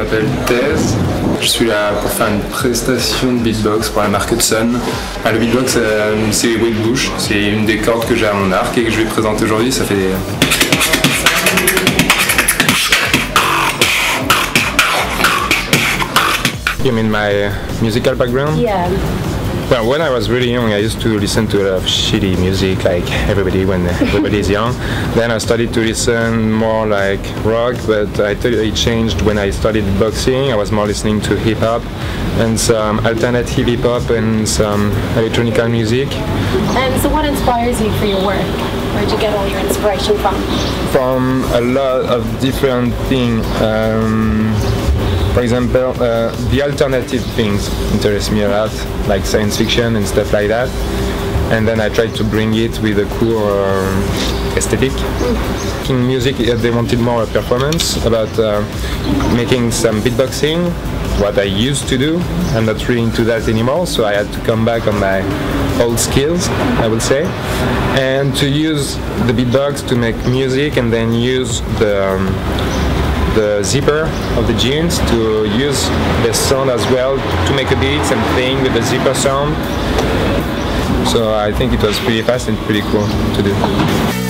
m'appelle Thèse. Je suis là pour faire une prestation de beatbox pour la marque Hudson. Ah, le beatbox, euh, c'est Wade Bush. C'est une des cordes que j'ai à mon arc et que je vais présenter aujourd'hui. Ça fait. You mean my musical background? Yeah. Well, when I was really young, I used to listen to a lot of shitty music, like everybody when everybody is young. Then I started to listen more like rock, but I totally changed when I started boxing. I was more listening to hip hop and some alternative hip hop and some electronic music. And so, what inspires you for your work? Where'd you get all your inspiration from? From a lot of different things. Um, for example, uh, the alternative things interest me a lot, like science fiction and stuff like that. And then I try to bring it with a cool uh, aesthetic. In music, they wanted more performance about uh, making some beatboxing, what I used to do. I'm not really into that anymore, so I had to come back on my old skills, I would say, and to use the beatbox to make music, and then use the um, the zipper of the jeans to use the sound as well to make a beat and playing with the zipper sound. So I think it was pretty fast and pretty cool to do.